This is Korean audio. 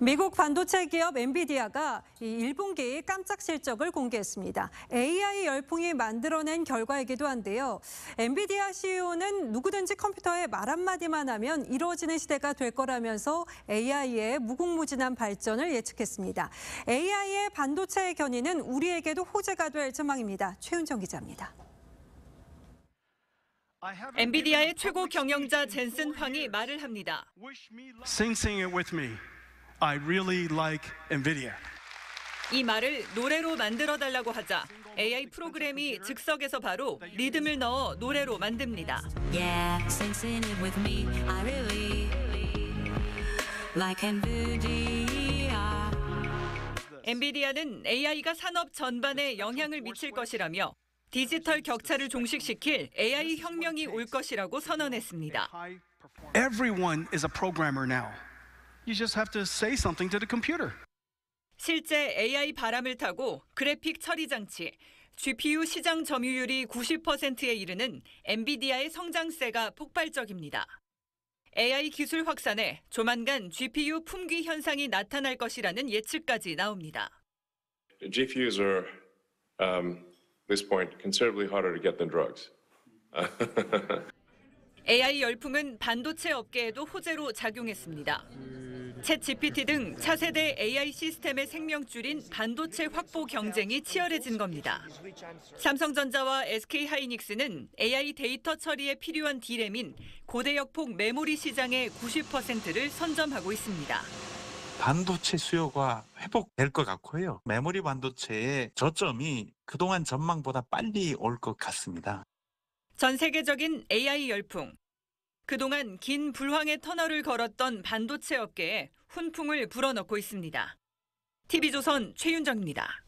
미국 반도체 기업 엔비디아가 이 1분기 깜짝 실적을 공개했습니다. AI 열풍이 만들어낸 결과이기도 한데요. 엔비디아 CEO는 누구든지 컴퓨터에 말 한마디만 하면 이루어지는 시대가 될 거라면서 AI의 무궁무진한 발전을 예측했습니다. AI의 반도체 견인은 우리에게도 호재가 될 전망입니다. 최윤정 기자입니다. 엔비디아의 최고 경영자 젠슨 황이 말을 합니다. Sing, sing it with me. I really like NVIDIA. 이 말을 노래로 만들어 달라고 하자 AI 프로그램이 즉석에서 바로 리듬을 넣어 노래로 만듭니다. Yeah, sing, sing it with me. I really like NVIDIA. 엔비디아는 AI가 산업 전반에 영향을 미칠 것이라며 디지털 격차를 종식시킬 AI 혁명이 올 것이라고 선언했습니다. Everyone is a programmer now. You just have to say something to the computer. 실제 AI 바람을 타고 그래픽 처리 장치, GPU 시장 점유율이 90%에 이르는 엔비디아의 성장세가 폭발적입니다. AI 기술 확산에 조만간 GPU 품귀 현상이 나타날 것이라는 예측까지 나옵니다. GPUs are, um, at this point, considerably harder to get than drugs. AI 열풍은 반도체 업계에도 호재로 작용했습니다. 챗 GPT 등 차세대 AI 시스템의 생명줄인 반도체 확보 경쟁이 치열해진 겁니다. 삼성전자와 SK 하이닉스는 AI 데이터 처리에 필요한 D램인 고대역폭 메모리 시장의 90%를 선점하고 있습니다. 반도체 수요가 회복될 것 같고요. 메모리 반도체의 저점이 그동안 전망보다 빨리 올 것 같습니다. 전 세계적인 AI 열풍. 그동안 긴 불황의 터널을 걸었던 반도체 업계에 훈풍을 불어넣고 있습니다. TV조선 최윤정입니다.